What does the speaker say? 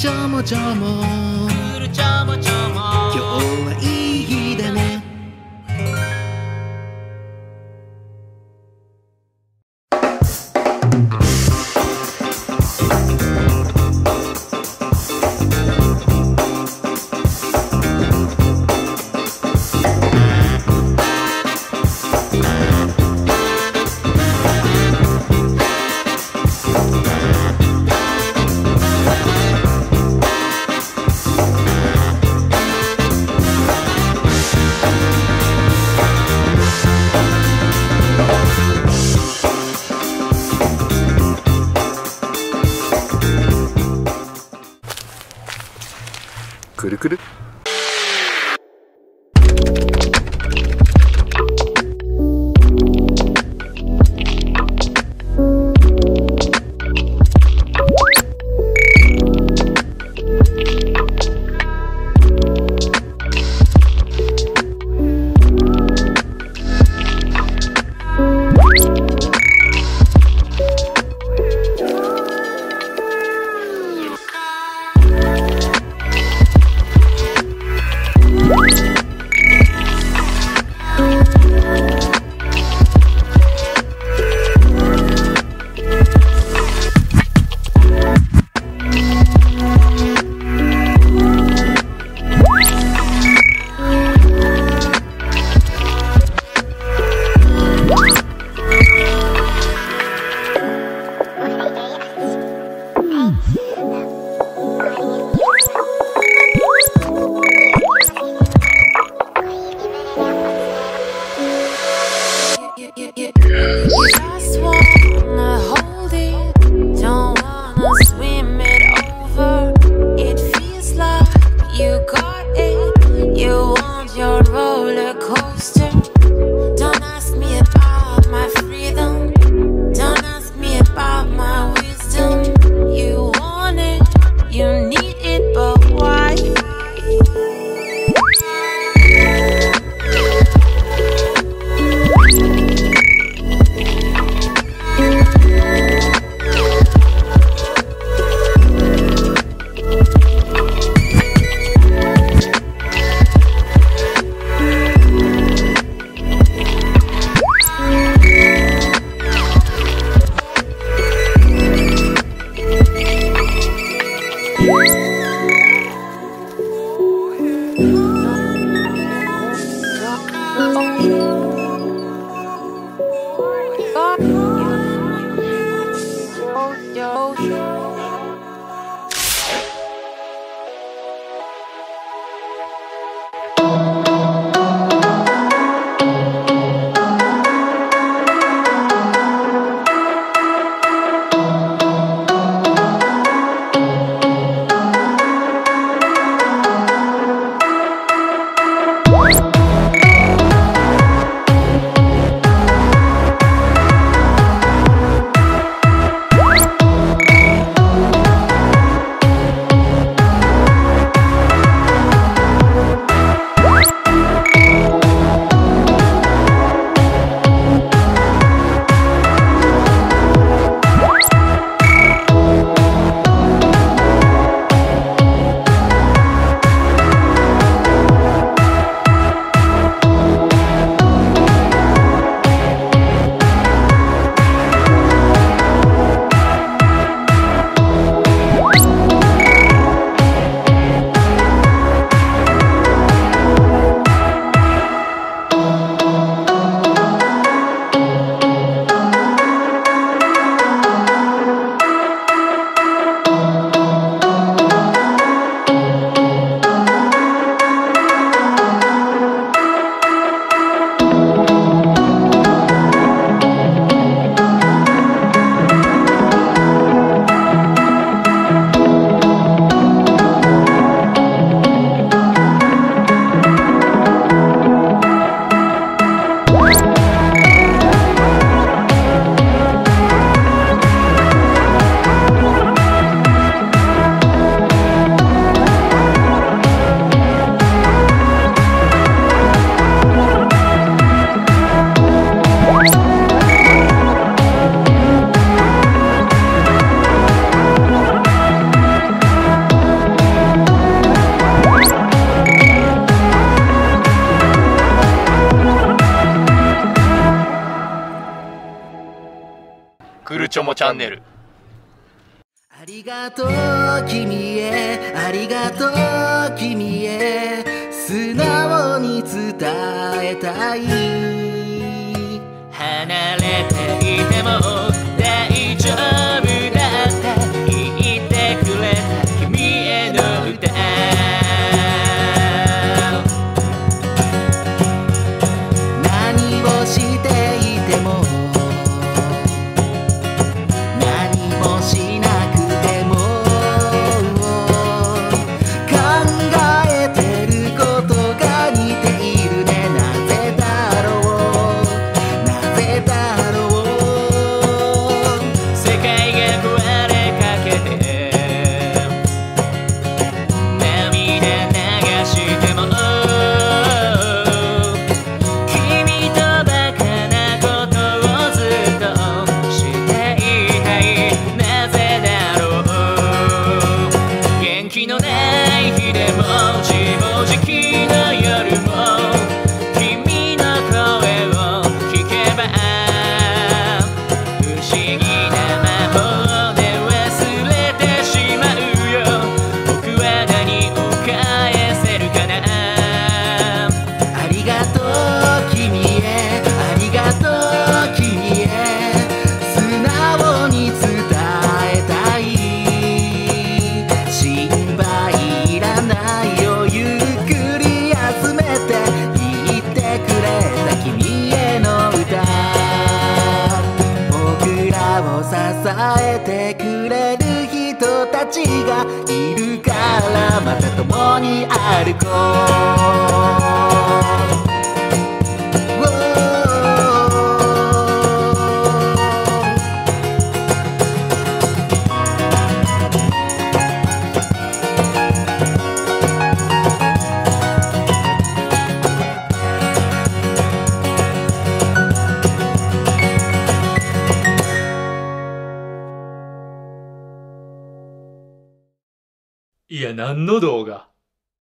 ちゃもちゃも。くるくる。show. クルチョモチャンネル。ありがとう君へありがとう君へ素直に伝えたい。離れていてもえてくれる人たちがいるからまた共に歩こう。いや、何の動画？